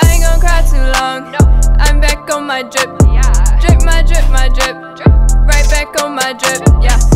I ain't gon' cry too long. No. I'm back on my drip. Yeah. Drip my drip, my drip. drip. Right back on my drip. Yeah.